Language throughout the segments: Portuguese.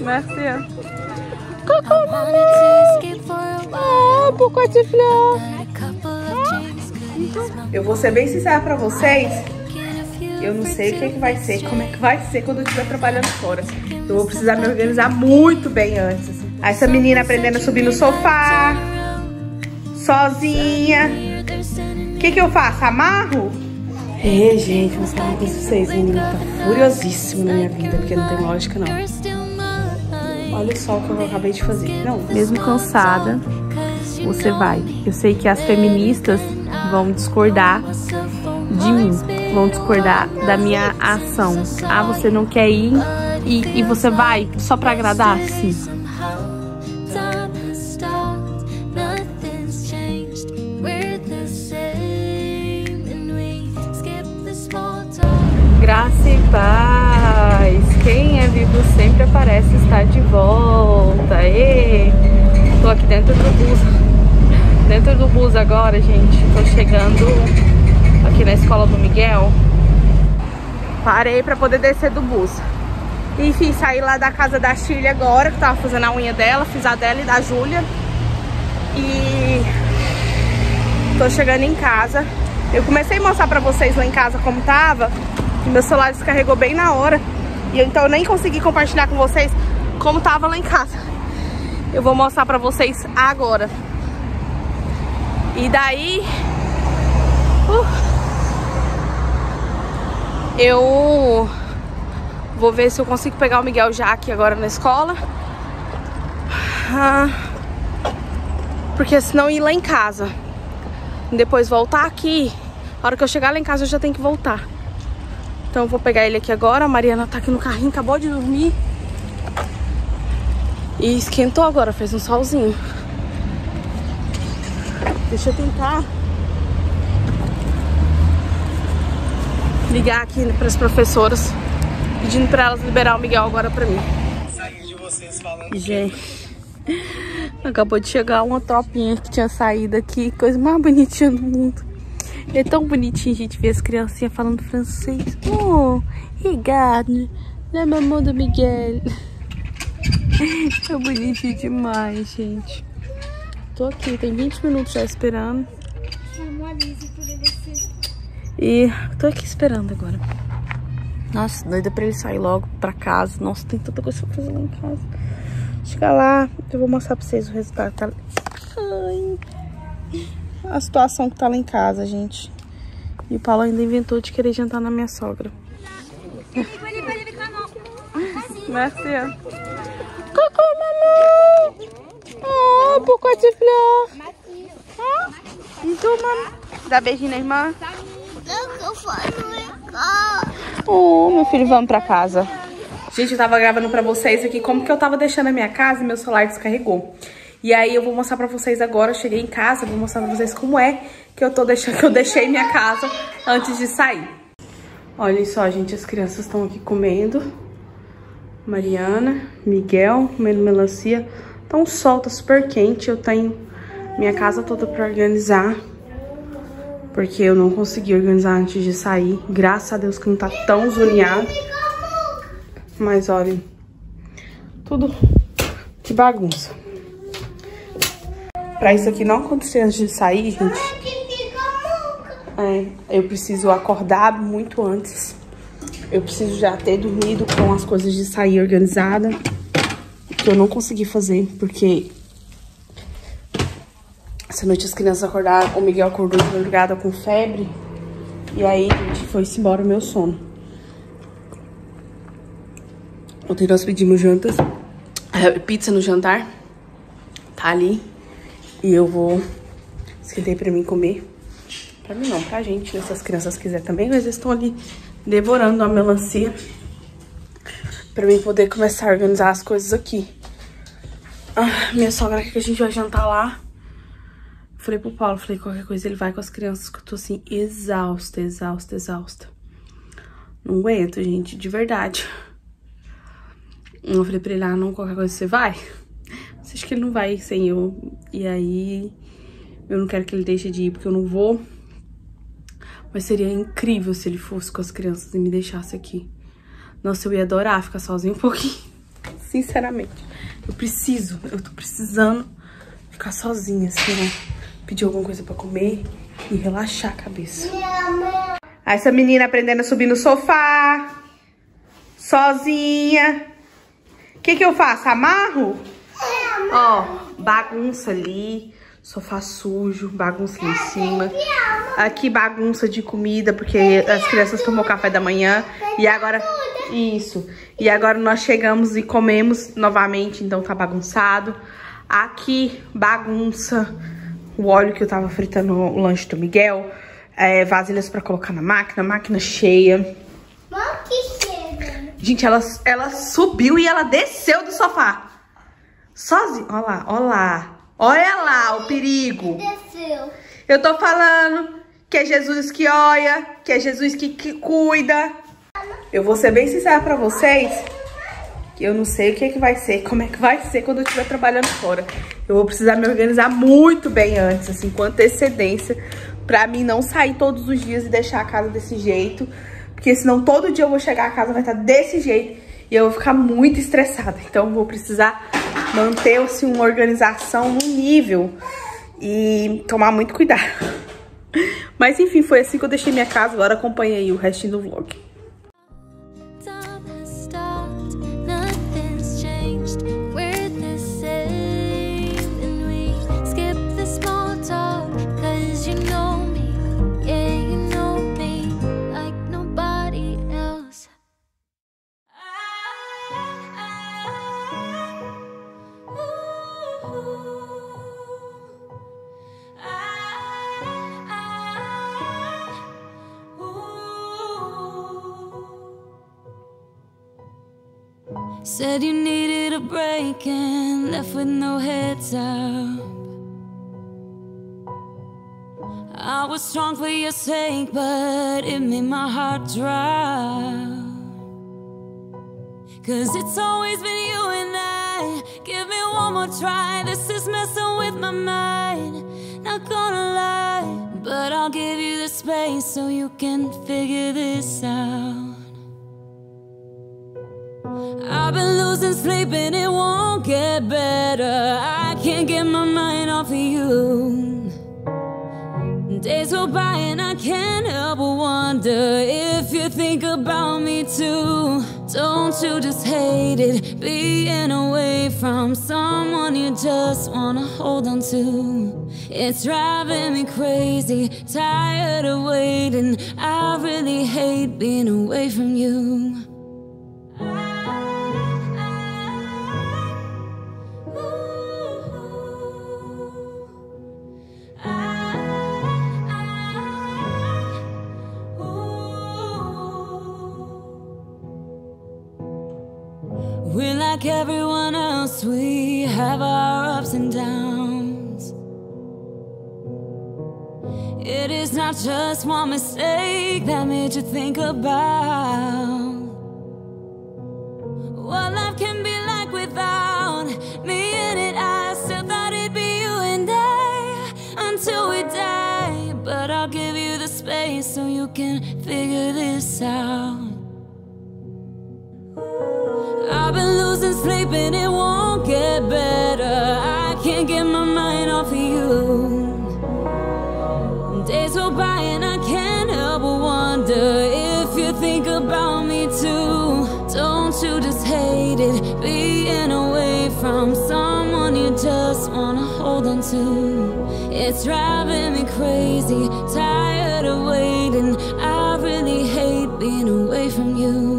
Merci. Coucou, maman. Ah, pourquoi tu pleures? Eu vou ser bem sincera pra vocês. Eu não sei o que, é que vai ser, como é que vai ser quando eu estiver trabalhando fora. Eu vou precisar me organizar muito bem antes. Essa menina aprendendo a subir no sofá, sozinha. O que, que eu faço? Amarro? É, gente, vou falar com vocês. O menino tá furiosíssimo na minha vida, porque não tem lógica, não. Olha só o que eu acabei de fazer. Não, mesmo cansada, você vai. Eu sei que as feministas vão discordar de mim, vão discordar da minha ação. Ah, você não quer ir e, e você vai só pra agradar? Sim. Quem é vivo sempre aparece, está de volta. E tô aqui dentro do bus. Dentro do bus agora, gente. Tô chegando aqui na escola do Miguel. Parei pra poder descer do bus. Enfim, saí lá da casa da Chile agora, que tava fazendo a unha dela, fiz a dela e da Júlia. E tô chegando em casa. Eu comecei a mostrar pra vocês lá em casa como tava. Meu celular descarregou bem na hora. E eu, então eu nem consegui compartilhar com vocês como tava lá em casa. Eu vou mostrar pra vocês agora. E daí... Uh, eu vou ver se eu consigo pegar o Miguel já aqui agora na escola. Ah, porque senão ir lá em casa. Depois voltar aqui. A hora que eu chegar lá em casa eu já tenho que voltar. Então eu vou pegar ele aqui agora. A Mariana tá aqui no carrinho, acabou de dormir. E esquentou agora, fez um solzinho. Deixa eu tentar ligar aqui para as professoras, pedindo para elas liberar o Miguel agora para mim. Saí de vocês falando. Gente, acabou de chegar uma tropinha que tinha saído aqui, coisa mais bonitinha do mundo. É tão bonitinho gente ver as criancinhas falando francês. Oh, obrigado. Na mamão do Miguel. É bonitinho demais, gente. Tô aqui, tem 20 minutos já esperando. E tô aqui esperando agora. Nossa, doida pra ele sair logo pra casa. Nossa, tem tanta coisa pra fazer lá em casa. Chegar lá, eu vou mostrar pra vocês o resultado. Tá... Ai. A situação que tá lá em casa, gente. E o Paulo ainda inventou de querer jantar na minha sogra. Merci. Coucou, maman. Oh, pourquoi tu pleures? Ah? Então, maman. Dá beijinho na irmã. Oh, meu filho, vamos pra casa. Gente, eu tava gravando pra vocês aqui como que eu tava deixando a minha casa e meu celular descarregou. E aí eu vou mostrar pra vocês agora, eu cheguei em casa, vou mostrar pra vocês como é que eu tô deixando, que eu deixei minha casa antes de sair. Olhem só, gente, as crianças estão aqui comendo. Mariana, Miguel, comendo melancia. Tá um sol, tá super quente, eu tenho minha casa toda pra organizar. Porque eu não consegui organizar antes de sair. Graças a Deus que não tá tão zoneado. Mas olhem, tudo que bagunça. Pra isso aqui não acontecer antes de sair, gente, é, eu preciso acordar muito antes. Eu preciso já ter dormido com as coisas de sair organizada. Que eu não consegui fazer, porque essa noite as crianças acordaram, o Miguel acordou de madrugada com febre. E aí, gente, foi-se embora o meu sono. Ontem nós pedimos jantas, pizza no jantar. Tá ali. E eu vou esquentei pra mim comer. Pra mim não, pra gente, né? Se as crianças quiserem também. Mas eles estão ali devorando a melancia. Pra mim poder começar a organizar as coisas aqui. Ah, minha sogra quer que a gente vai jantar lá. Falei pro Paulo, falei, qualquer coisa ele vai com as crianças, que eu tô assim, exausta, exausta, exausta. Não aguento, gente, de verdade. Eu falei pra ele, ah, não, qualquer coisa você vai? Você acha que ele não vai sem eu? E aí, eu não quero que ele deixe de ir, porque eu não vou. Mas seria incrível se ele fosse com as crianças e me deixasse aqui. Nossa, eu ia adorar ficar sozinho um pouquinho. sinceramente. Eu preciso, eu tô precisando ficar sozinha, assim, né? Pedir alguma coisa pra comer e relaxar a cabeça. Aí essa menina aprendendo a subir no sofá, sozinha. O que que eu faço? Amarro? Ó, bagunça ali, sofá sujo, bagunça ali em cima. Aqui bagunça de comida, porque as crianças tomou café da manhã. E agora... Isso. E agora nós chegamos e comemos novamente, então tá bagunçado. Aqui, bagunça. O óleo que eu tava fritando o lanche do Miguel. É, vasilhas pra colocar na máquina, máquina cheia. Gente, ela, ela subiu e ela desceu do sofá. Sozinha. Olha lá, olha lá. Olha lá o perigo. Desceu. Eu tô falando que é Jesus que olha, que é Jesus que, que cuida. Eu vou ser bem sincera pra vocês, que eu não sei o que, é que vai ser, como é que vai ser quando eu estiver trabalhando fora. Eu vou precisar me organizar muito bem antes, assim, com antecedência, pra mim não sair todos os dias e deixar a casa desse jeito. Porque senão todo dia eu vou chegar a casa vai estar desse jeito e eu vou ficar muito estressada. Então eu vou precisar manter assim, uma organização no nível e tomar muito cuidado. Mas enfim, foi assim que eu deixei minha casa. Agora acompanhe aí o restinho do vlog. Said you needed a break and left with no heads up. I was strong for your sake, but it made my heart drop. Cause it's always been you and I. Give me one more try. This is messing with my mind. Not gonna lie, but I'll give you the space so you can figure this out. I've been losing sleep and it won't get better. I can't get my mind off of you. Days go by and I can't help but wonder if you think about me too. Don't you just hate it being away from someone you just wanna hold on to? It's driving me crazy, tired of waiting. I really hate being away from you. Like everyone else, we have our ups and downs. It is not just one mistake that made you think about what life can be like without me in it. I still thought it'd be you and I until we die. But I'll give you the space so you can figure this out. Losing sleep and it won't get better. I can't get my mind off of you. Days go by and I can't help but wonder if you think about me too. Don't you just hate it being away from someone you just wanna hold on to? It's driving me crazy, tired of waiting. I really hate being away from you.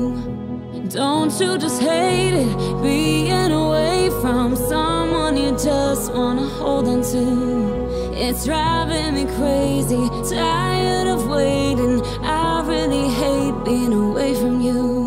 Don't you just hate it being away from someone you just wanna hold on to? It's driving me crazy, tired of waiting. I really hate being away from you.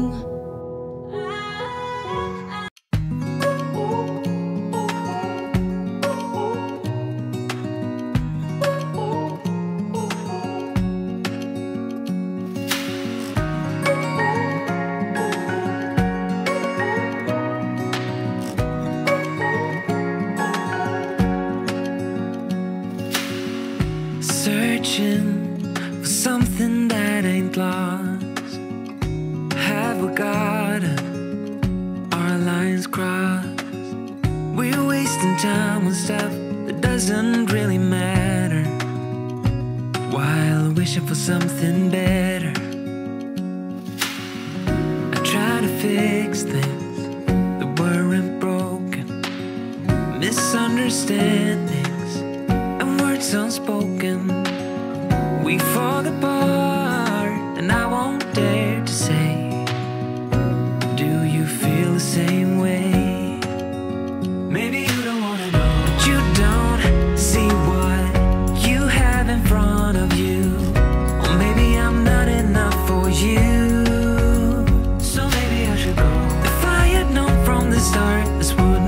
start, this would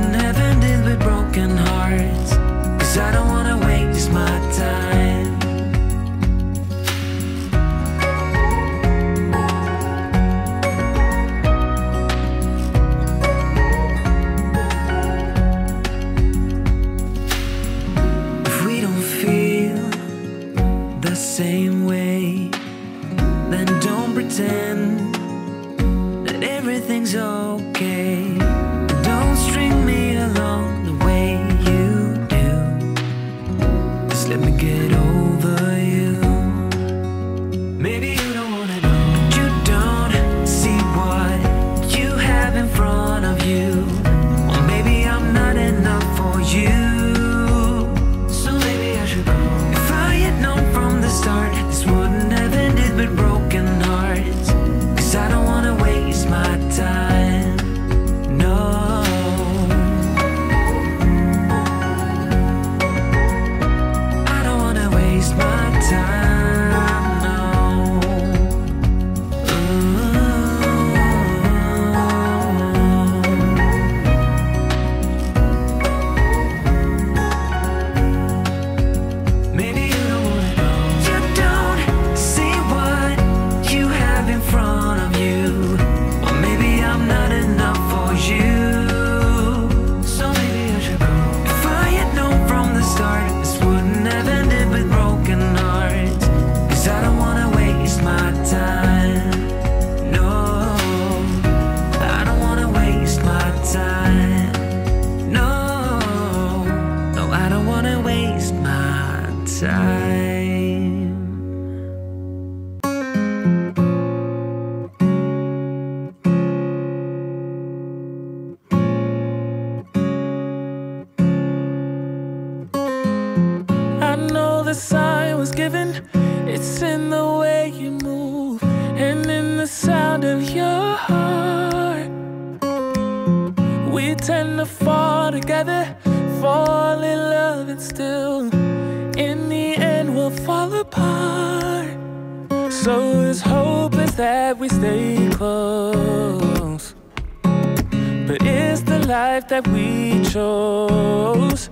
So it's hope that we stay close. But it's the life that we chose.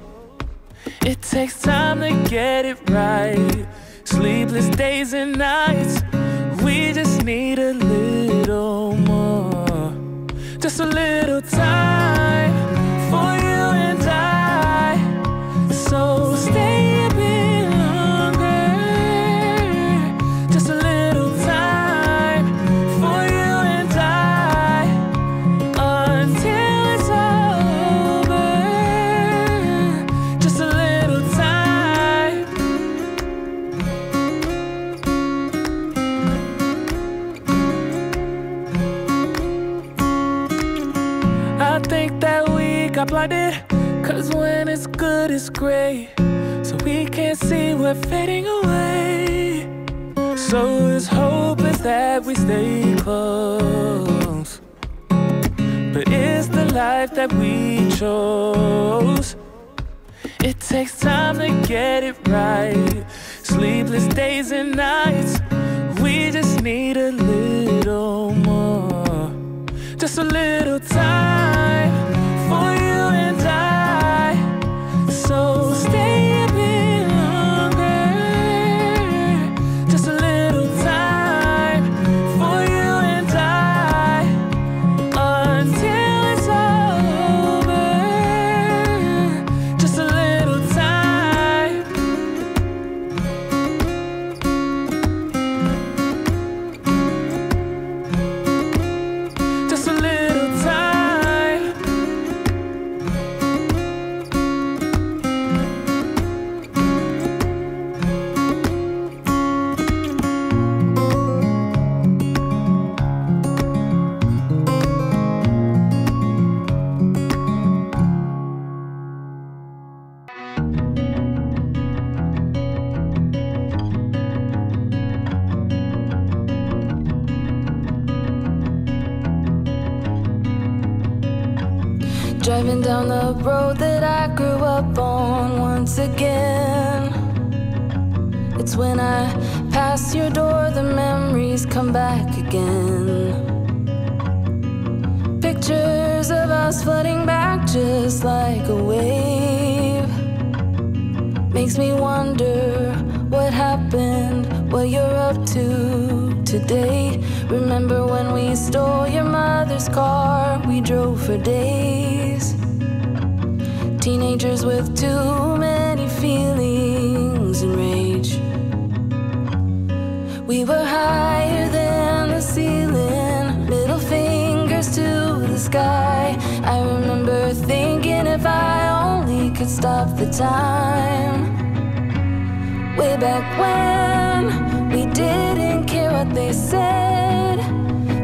It takes time to get it right. Sleepless days and nights. We just need a little more. Just a little time. gray So we can't see we're fading away. So it's hopeless that we stay close. But it's the life that we chose. It takes time to get it right. Sleepless days and nights We just need a little more. Just a little time. The road that I grew up on once again. It's when I pass your door, the memories come back again. Pictures of us flooding back just like a wave. Makes me wonder what happened, what you're up to today. Remember when we stole your mother's car? We drove for days. Teenagers with too many feelings and rage. We were higher than the ceiling, middle fingers to the sky. I remember thinking if I only could stop the time. Way back when we didn't care what they said.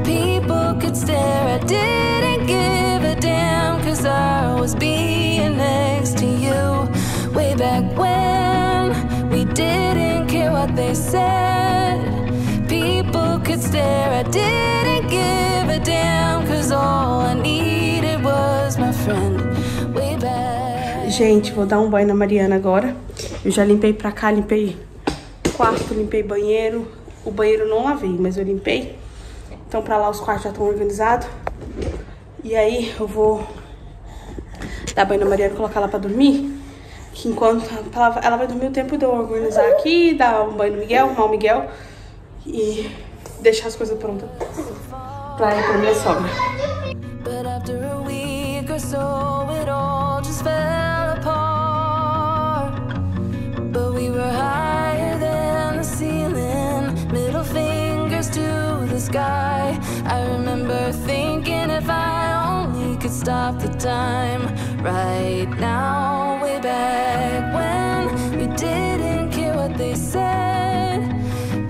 People could stare, I didn't give damn, cause I was being next to you. Way back when we didn't care what they said. People could stare, I didn't give a damn, cause all I needed was my friend. Way back. Gente, vou dar um banho na Mariana agora. Eu já limpei pra cá, limpei quarto, limpei banheiro. O banheiro não lavei, mas eu limpei. Então pra lá os quartos já estão organizados. E aí eu vou dar banho na Mariana e colocar ela pra dormir. Que enquanto ela, ela vai dormir o tempo de eu organizar aqui, dar um banho no Miguel, arrumar o Miguel e deixar as coisas prontas pra ir pra minha sogra. Week sky. Stop the time right now, way back when we didn't care what they said.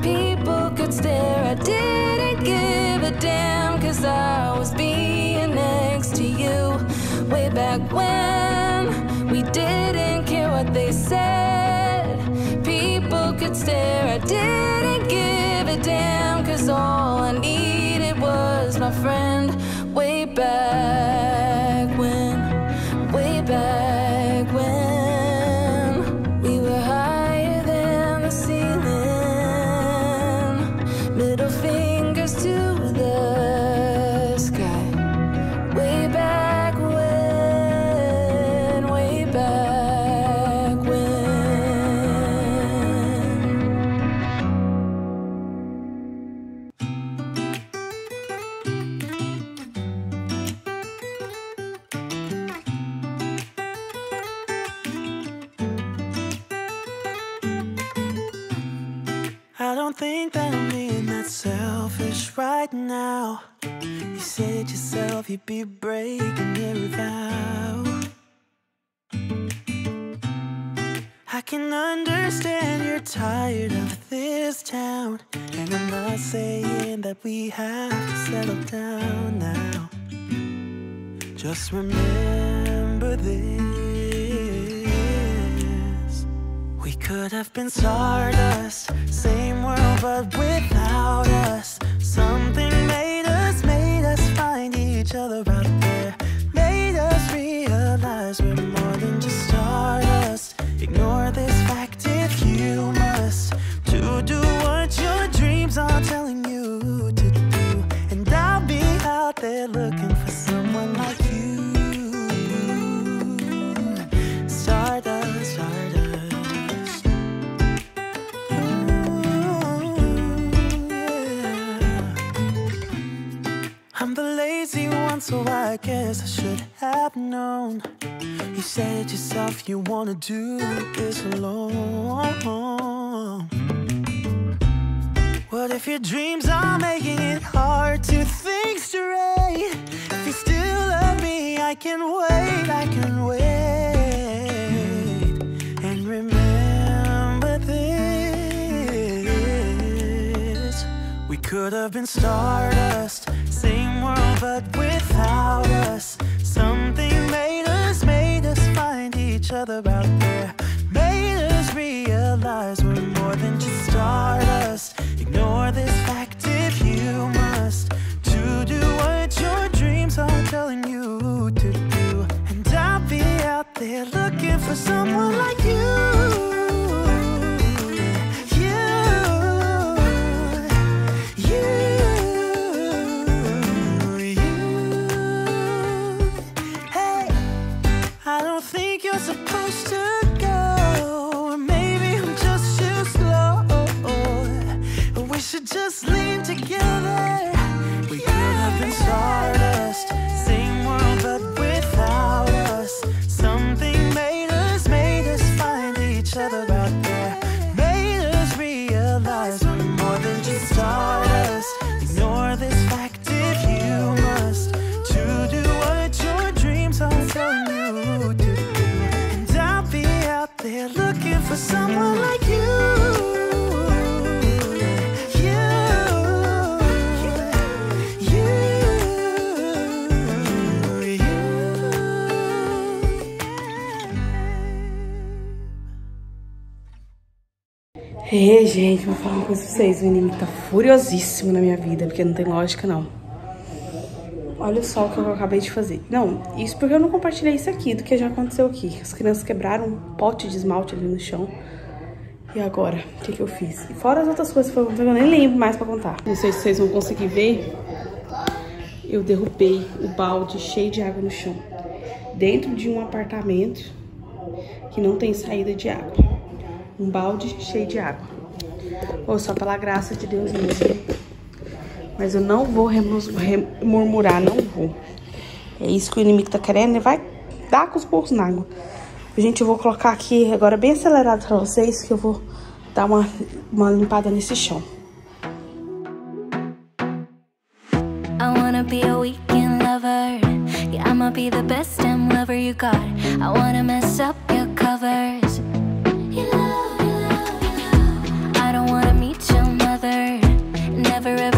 People could stare, I didn't give a damn, cause I was being next to you. Way back when we didn't care what they said. People could stare, I didn't give a damn, cause all I needed was my friend. Way back yourself you'd be breaking every vow. I can understand you're tired of this town. And I'm not saying that we have to settle down now. Just remember this. We could have been stardust, same world but without us. So I guess I should have known. You said yourself you wanna do this alone. What if your dreams are making it hard to think straight? If you still love me, I can wait, I can wait. And remember this We could have been stardust, same world but without us Something made us, made us find each other out there. Made us realize we're more than just stardust. Ignore this fact if you must. To do what your dreams are telling you to do. And I'll be out there looking for someone like Ei, gente, vou falar uma coisa pra vocês. O inimigo tá furiosíssimo na minha vida, porque não tem lógica, não. Olha só o que eu acabei de fazer. Não, isso porque eu não compartilhei isso aqui, do que já aconteceu aqui. As crianças quebraram um pote de esmalte ali no chão. E agora, o que, que eu fiz? E fora as outras coisas que eu nem lembro mais pra contar. Não sei se vocês vão conseguir ver. Eu derrubei o balde cheio de água no chão. Dentro de um apartamento que não tem saída de água. Um balde cheio de água. Ou só pela graça de Deus mesmo. Mas eu não vou murmurar, não vou. É isso que o inimigo tá querendo e vai dar com os burros na água. Gente, eu vou colocar aqui agora bem acelerado pra vocês, que eu vou dar uma, uma limpada nesse chão. I wanna be a weekend lover. Yeah, I'ma be the best damn lover you got. I wanna mess up your covers. never ever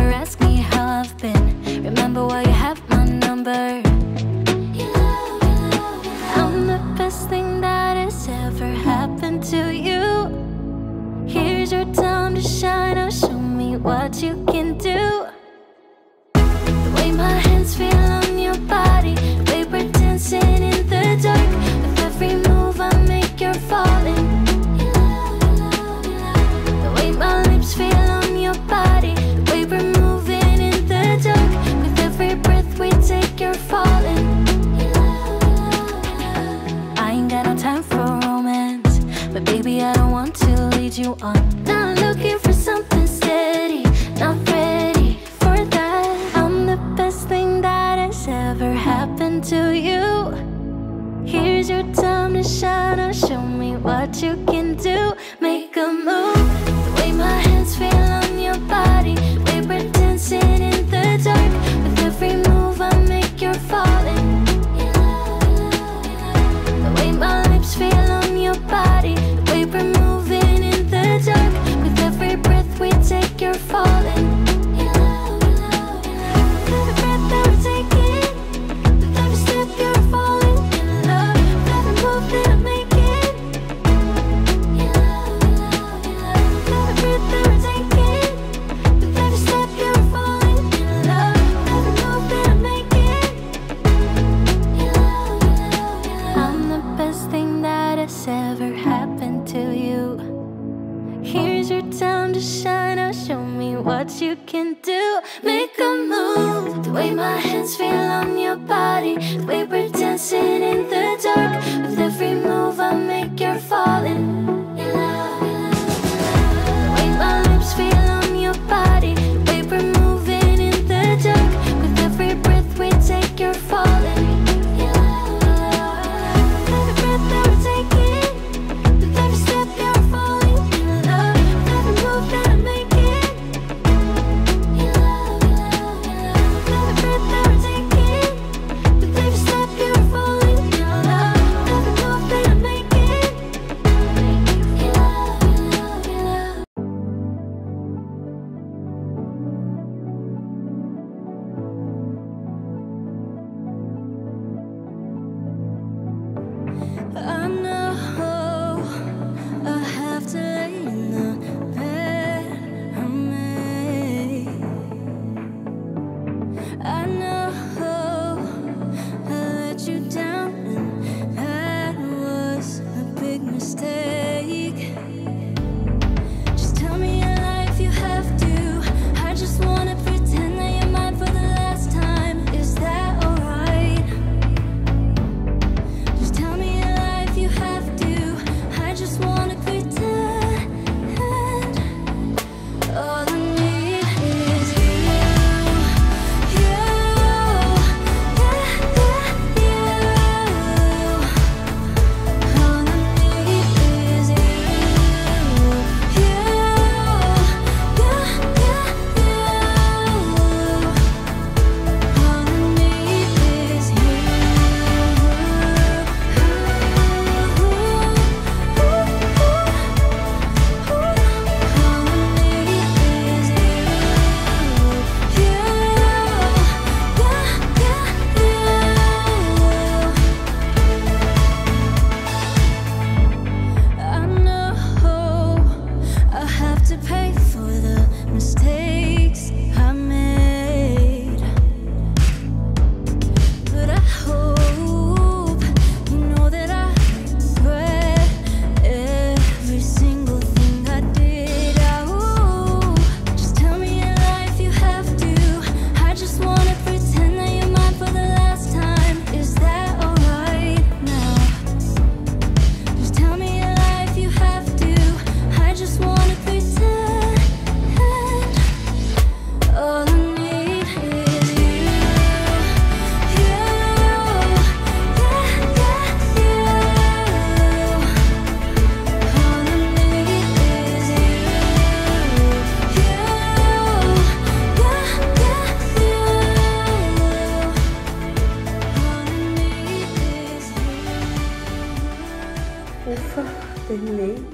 terminei.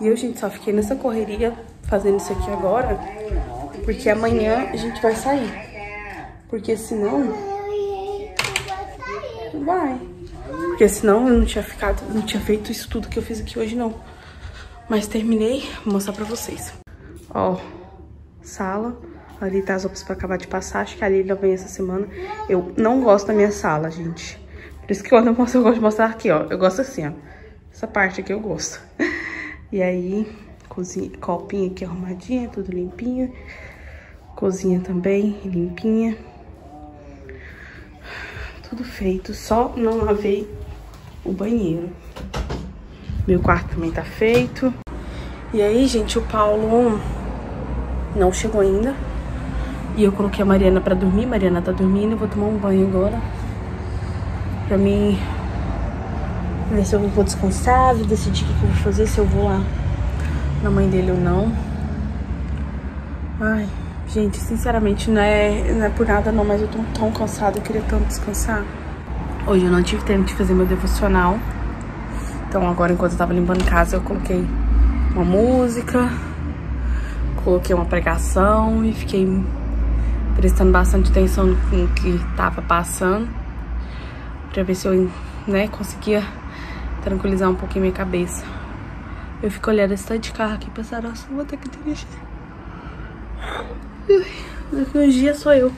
E eu, gente, só fiquei nessa correria fazendo isso aqui agora, porque amanhã a gente vai sair. Porque senão... Vai. Porque senão eu não tinha ficado, não tinha feito isso tudo que eu fiz aqui hoje, não. Mas terminei, vou mostrar pra vocês. Ó, sala. Ali tá as roupas pra acabar de passar. Acho que a Lila vem essa semana. Eu não gosto da minha sala, gente. Por isso que quando eu mostro, eu gosto de mostrar aqui, ó. Eu gosto assim, ó. Essa parte aqui eu gosto. E aí, cozinha, copinha aqui arrumadinha, tudo limpinho. Cozinha também, limpinha. Tudo feito, só não lavei o banheiro. Meu quarto também tá feito. E aí, gente, o Paulo não chegou ainda. E eu coloquei a Mariana pra dormir. Mariana tá dormindo. Eu vou tomar um banho agora. Pra mim ver se eu vou descansar, vou decidir o que eu vou fazer, se eu vou lá na mãe dele ou não. Ai, gente, sinceramente, não é, não é por nada não, mas eu tô tão cansada, eu queria tanto descansar. Hoje eu não tive tempo de fazer meu devocional. Então agora, enquanto eu tava limpando casa, eu coloquei uma música, coloquei uma pregação e fiquei prestando bastante atenção no que tava passando. Pra ver se eu, né, conseguia tranquilizar um pouquinho minha cabeça. Eu fico olhando esse tanto de carro aqui, pensando, nossa, vou ter que dirigir. Daqui uns dias sou eu.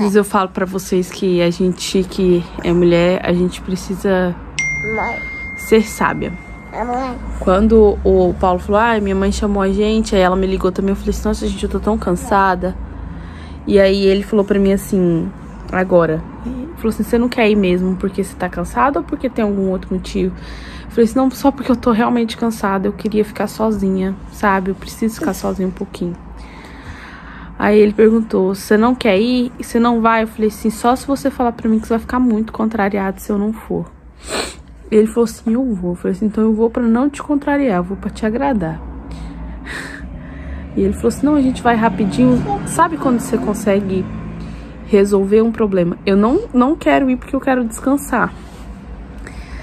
Mas eu falo pra vocês que a gente que é mulher, a gente precisa ser sábia. Quando o Paulo falou, ai, ah, minha mãe chamou a gente, aí ela me ligou também, eu falei assim, nossa, gente, eu tô tão cansada. E aí ele falou pra mim assim, agora, falou assim, você não quer ir mesmo porque você tá cansado ou porque tem algum outro motivo? Eu falei assim, não, só porque eu tô realmente cansada, eu queria ficar sozinha, sabe? Eu preciso ficar sozinha um pouquinho. Aí ele perguntou, você não quer ir? Você não vai? Eu falei assim, só se você falar pra mim que você vai ficar muito contrariado se eu não for. Ele falou assim, eu vou. Eu falei assim, então eu vou pra não te contrariar, eu vou pra te agradar. E ele falou assim, não, a gente vai rapidinho. Sabe quando você consegue resolver um problema? Eu não, não quero ir porque eu quero descansar.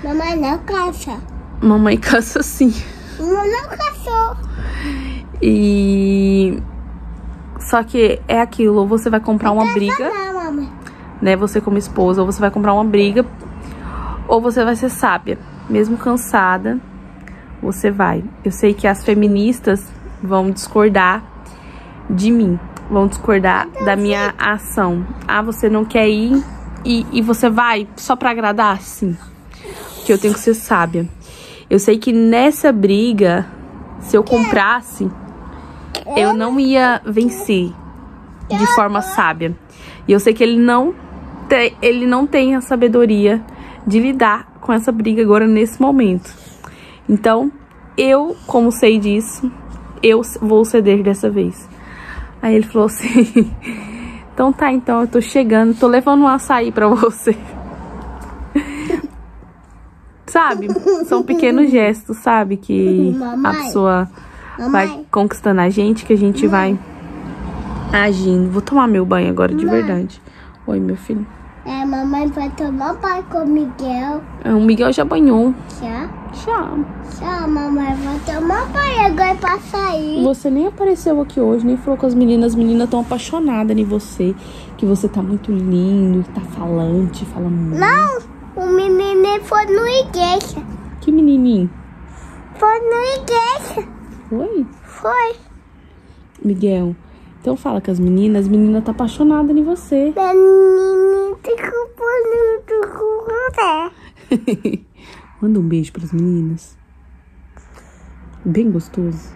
Mamãe não cansa. Mamãe cansa sim. Mamãe não cansou. E... Só que é aquilo, ou você vai comprar uma briga, Não, né? Você como esposa, ou você vai comprar uma briga, ou você vai ser sábia. Mesmo cansada, você vai. Eu sei que as feministas vão discordar de mim, vão discordar da minha ação. Ah, você não quer ir e, e você vai só pra agradar? Sim. Que eu tenho que ser sábia. Eu sei que nessa briga, se eu comprasse, eu não ia vencer de forma sábia. E eu sei que ele não, te, ele não tem a sabedoria de lidar com essa briga agora nesse momento. Então, eu, como sei disso, eu vou ceder dessa vez. Aí ele falou assim: Então tá, então eu tô chegando, tô levando um açaí pra você. sabe? São pequenos gestos, sabe? Que a Mamãe. pessoa vai Mamãe. conquistando a gente, que a gente vai agindo. Vou tomar meu banho agora, de Mamãe. verdade. Oi, meu filho. É, mamãe vai tomar banho com o Miguel. Ah, O Miguel já banhou. Já? Já. Já, mamãe vai tomar banho agora pra sair. Você nem apareceu aqui hoje, nem falou com as meninas. As meninas estão apaixonadas em você. Que você tá muito lindo, tá falante, fala muito. Não, o menino foi no igreja. Que menininho? Foi no igreja. Oi? Foi. Miguel. Então fala com as meninas. As meninas tá apaixonadas em você. Te culpando com você. Manda um beijo pras meninas. Bem gostoso.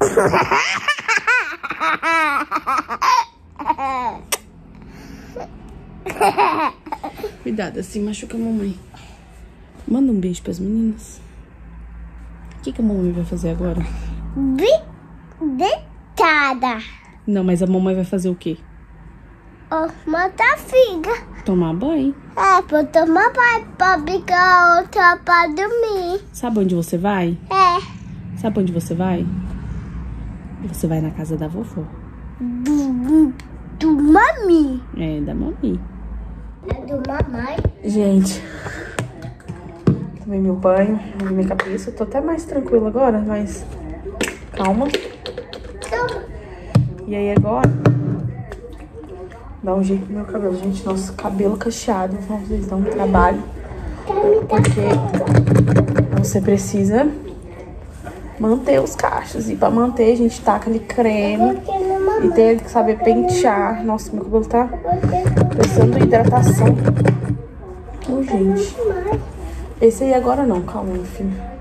Cuidado, assim machuca a mamãe. Manda um beijo pras meninas. O que, que a mamãe vai fazer agora? De, deitada. Não, mas a mamãe vai fazer o quê? Ó, mata figa. Tomar banho. É, pra tomar banho, pra brigar outra pra dormir. Sabe onde você vai? É. Sabe onde você vai? Você vai na casa da vovó. Do, do, do mami. É, da mami. É do mamãe. Gente, Tomei meu banho, minha cabeça. Tô até mais tranquila agora, mas calma. E aí agora, dá um jeito no meu cabelo. Gente, nosso cabelo cacheado, vocês dão um trabalho. Porque você precisa manter os cachos. E pra manter, a gente taca ali creme. E tem que saber pentear. Nossa, meu cabelo tá precisando de hidratação. Oh, gente. Esse aí agora não, calma, filho.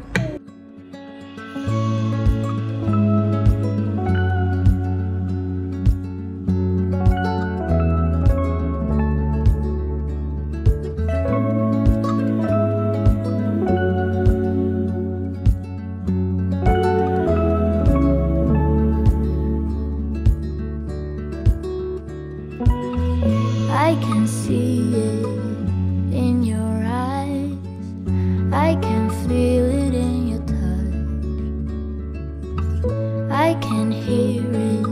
I can see it in your eyes. I can feel it in your touch. I can hear it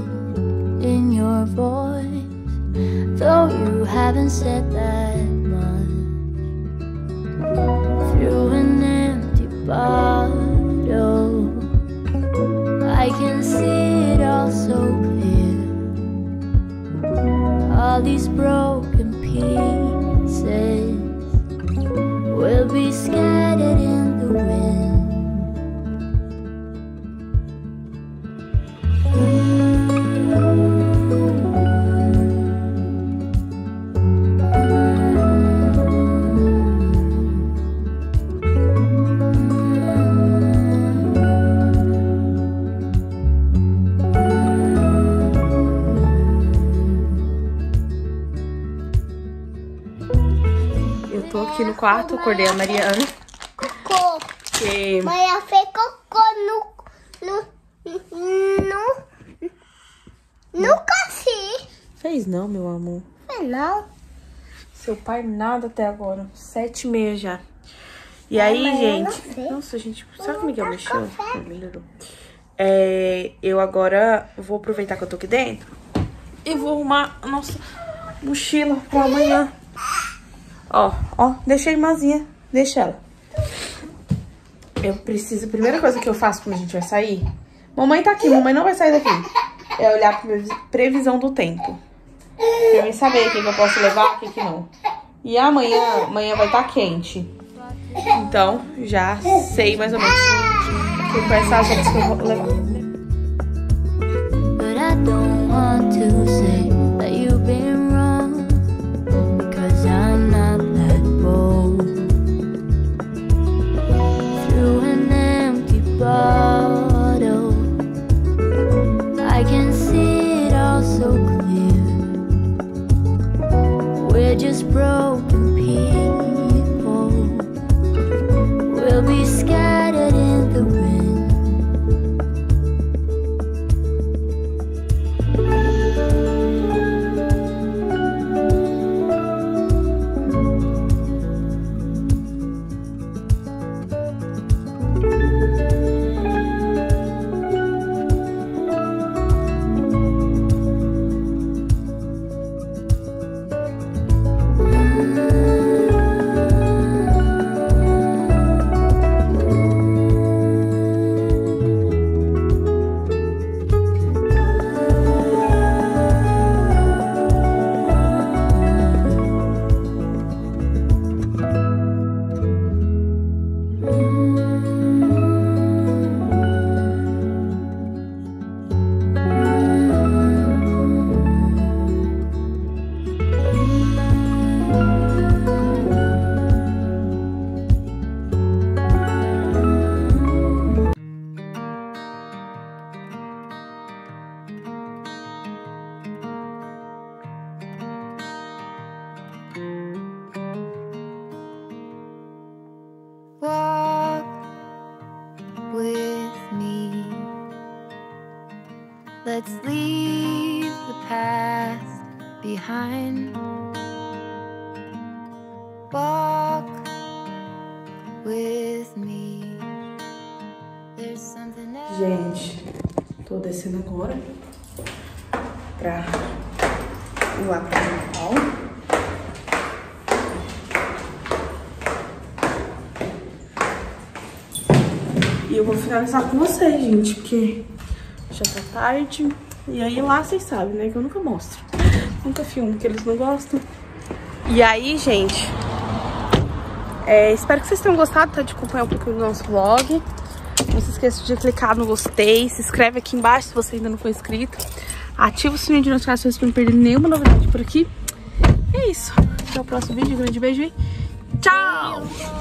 in your voice. Though you haven't said that quarto, acordei a Mariana. Cocô. Que Mãe, fez cocô no. no. no. no café. fez não, meu amor. Não, não. Seu pai nada até agora. Sete e meia já. E aí, não gente. sei. Nossa, gente. Será que o Miguel mexeu? Melhorou. É, eu agora vou aproveitar que eu tô aqui dentro. E vou arrumar a nossa mochila pra amanhã. Ó, ó. Deixa a irmãzinha. Deixa ela. Eu preciso. A primeira coisa que eu faço quando a gente vai sair. Mamãe tá aqui, mamãe não vai sair daqui. É olhar pra previ- previsão do tempo. Pra mim saber o que, que eu posso levar, o que, que não. E amanhã, amanhã vai estar quente. Então, já sei mais ou menos o que quais são as roupas que eu vou levar. But I don't want to say We're just broken Let's leave the past behind. Walk with me. There's something else. Gente, tô descendo agora pra o ato principal. eu vou finalizar com vocês, gente, porque já tá tarde. E aí lá vocês sabem, né, que eu nunca mostro. Nunca filmo, que eles não gostam. E aí, gente, é, espero que vocês tenham gostado, tá, de acompanhar um pouquinho do nosso vlog. Não se esqueça de clicar no gostei, se inscreve aqui embaixo se você ainda não for inscrito. Ativa o sininho de notificações para não perder nenhuma novidade por aqui. E é isso. Até o próximo vídeo. Um grande beijo e tchau!